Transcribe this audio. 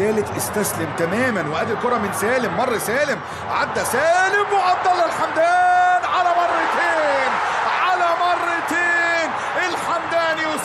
الثالث استسلم تماما وأدي الكرة من سالم مر سالم عدى سالم وعبد